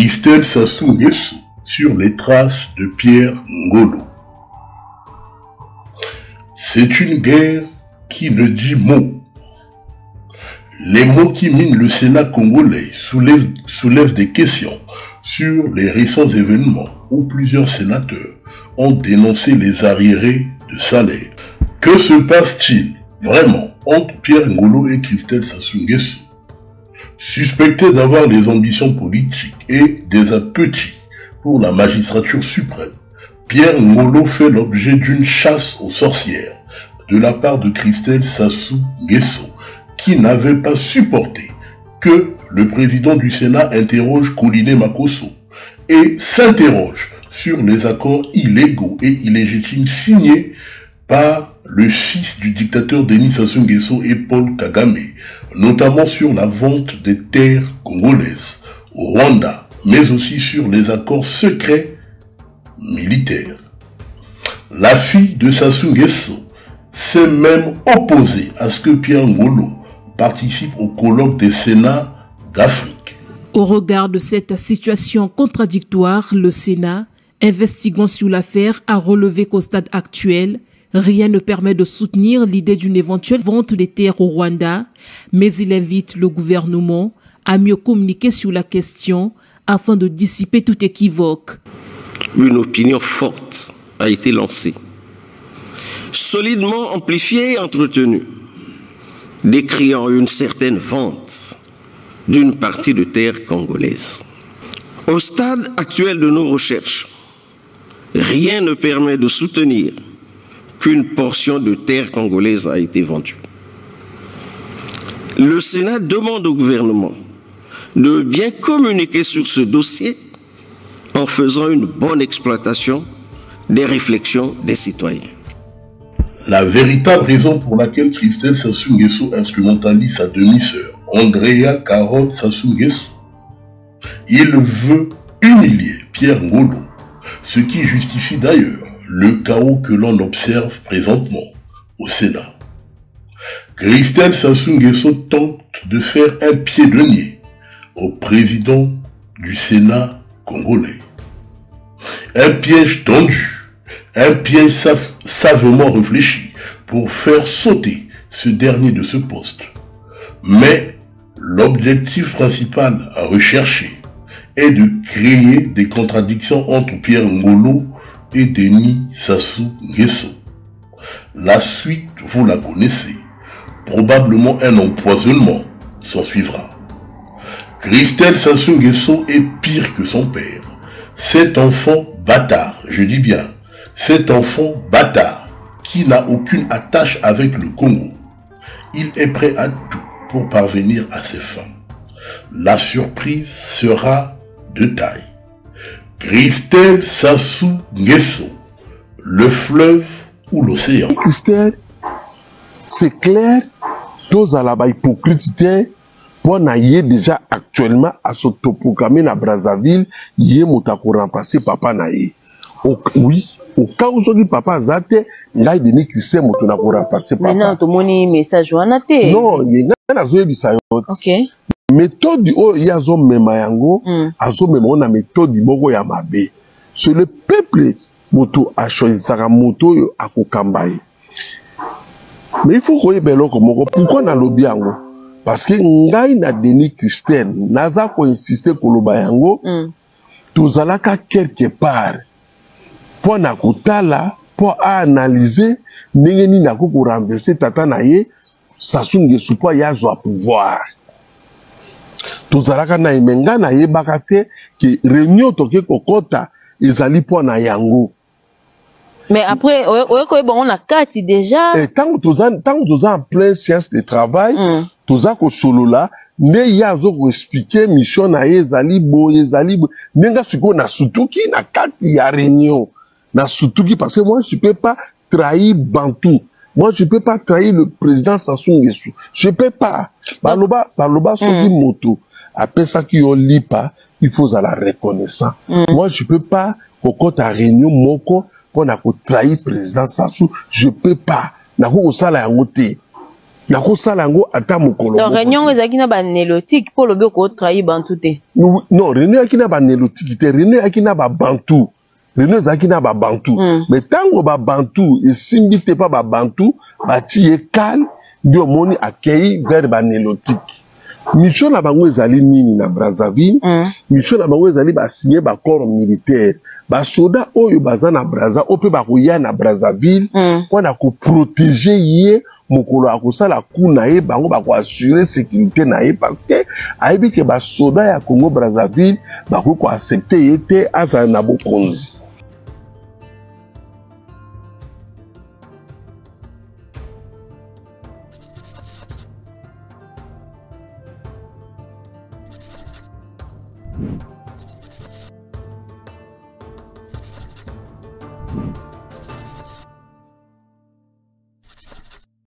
Christelle Sassou sur les traces de Pierre Ngolo. C'est une guerre qui ne dit mot. Les mots qui minent le Sénat congolais soulèvent, des questions sur les récents événements où plusieurs sénateurs ont dénoncé les arriérés de salaire. Que se passe-t-il vraiment entre Pierre Ngolo et Christelle Sassou Suspecté d'avoir des ambitions politiques et des appétits pour la magistrature suprême, Pierre Ngolo fait l'objet d'une chasse aux sorcières de la part de Christelle Sassou Nguesso, qui n'avait pas supporté que le président du Sénat interroge Coliné Makosso et s'interroge sur les accords illégaux et illégitimes signés par le fils du dictateur Denis Sassou Nguesso et Paul Kagame, notamment sur la vente des terres congolaises au Rwanda, mais aussi sur les accords secrets militaires. La fille de Sassou Nguesso s'est même opposée à ce que Pierre Ngolo participe au colloque des Sénats d'Afrique. Au regard de cette situation contradictoire, le Sénat, investiguant sur l'affaire, a relevé qu'au stade actuel, Rien ne permet de soutenir l'idée d'une éventuelle vente des terres au Rwanda, mais il invite le gouvernement à mieux communiquer sur la question afin de dissiper tout équivoque. Une opinion forte a été lancée, solidement amplifiée et entretenue, décriant une certaine vente d'une partie de terres congolaises. Au stade actuel de nos recherches, rien ne permet de soutenir qu'une portion de terre congolaise a été vendue. Le Sénat demande au gouvernement de bien communiquer sur ce dossier en faisant une bonne exploitation des réflexions des citoyens. La véritable raison pour laquelle Christelle Sassou instrumentalise sa demi-sœur, Andrea Carole Sassou il veut humilier Pierre Ngolo, ce qui justifie d'ailleurs le chaos que l'on observe présentement au Sénat. Christelle Sassou tente de faire un pied de nez au président du Sénat congolais. Un piège tendu, un piège savement réfléchi pour faire sauter ce dernier de ce poste. Mais l'objectif principal à rechercher est de créer des contradictions entre Pierre Ngolo et Denis Sassou Nguesso. La suite, vous la connaissez. Probablement un empoisonnement s'en suivra. Christelle Sassou Nguesso est pire que son père. Cet enfant bâtard, je dis bien, cet enfant bâtard qui n'a aucune attache avec le Congo. Il est prêt à tout pour parvenir à ses fins. La surprise sera de taille. Christelle Sassou Nguesso, le fleuve ou l'océan. Christelle, c'est clair, tous à la hypocrite pour naïe déjà actuellement à s'autoproclamer à Brazzaville, yé motako remplacer papa naïe. Oui, au cas où soki papa azate, ngai deni Christelle moto na ko remplacer papa. Maintenant, tout le monde message wana te. Non, yé ngai nazoyebisa yo. OK. Méthode oyo ye azomema yango mm. azomema ngo na méthode moko ya mabe. So le peuple moto achoisisaka moto oyo akokamba ye. Mais il faut koyeba eloko moko. Pourkui nalobi yango? Parce que ngai na denis christian naza koinsiste koloba yango mm. tozalaka quelque part. Mpo na kotala mpo aanalyse ndenge nini akoki korenverse tata na ye sasu ngesu mpo ye azwa pouvoir tozalaka na ye me ngai nayebaka te ke réunion toke kokɔta ezali mpo na yango. Mais après oyoki oyeba ngo na kati déjà. Ntango toza ntango toza en plein séance de travail mm. toza kosolola nde ye azo koexplike mission na ye ezali boye ezali boye ndenge sikoyo nasutuki na kati ya réunion nasutuki parce que moi je peux pas trahir bantou moi je peux pas trahir le président Sassou Nguesso. Je peux pas. Baloba baloba soki mm. Apesaki yo lipa il faut ozala reconnaissant mm. moi je peux pas kokɔta réunion moko mpo na kotrahir président sasu je peux pas. Nakoki kosala yango te nakosala yango ata mokolo réunion te. ezalaki na banélotique mpo olobi okotrahi bantu te non réunion eyaki na banélotiki te réunion eyaki na babantu réunion ezalaki na babantu Mm. me ntango babantu esimbi te mpa babantu batie ye kale nde omoni akei vers banélotike mission na bango ezali nini na brazzaville Mm. mission na bango ezali basinye bacors militaire basoda oyo baza na braza oyo mpe bakoya na brazzaville Mm. mpona koprotege ye mokolo akosala ku na ye bango bakoassure sécurité na ye parce que ayebi ke basoda ya congo brazzaville bakoki koaccepte ye te azala na bokonzi you